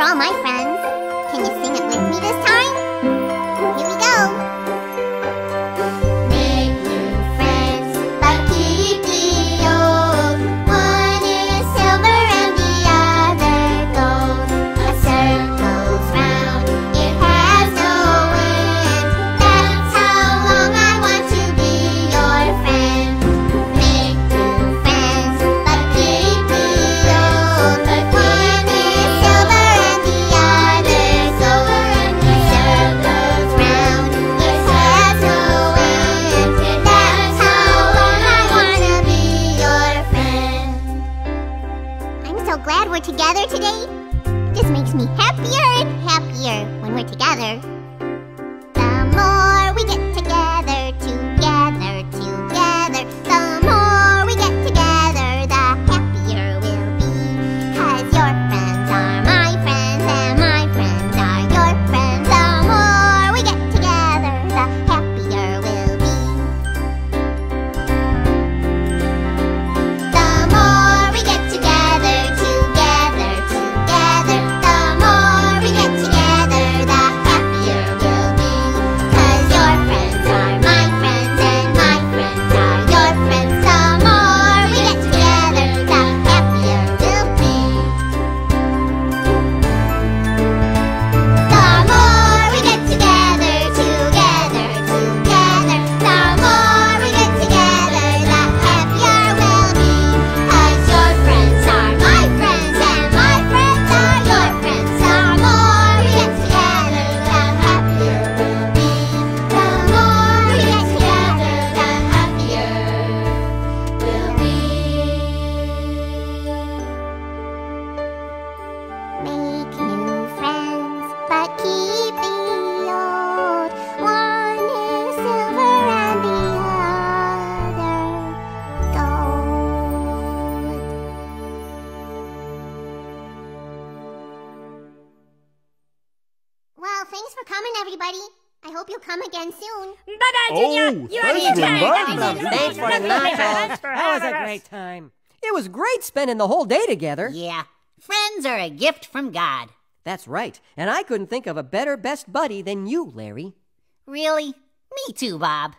They're all my friends. Can you see? glad we're together today. This makes me happier and happier when we're together. Thanks for coming, everybody. I hope you'll come again soon. Bye-bye, Junior. Oh, you thanks have for a good inviting time. us. Thanks for the nachos. That was a great time. It was great spending the whole day together. Yeah, friends are a gift from God. That's right. And I couldn't think of a better best buddy than you, Larry. Really? Me too, Bob.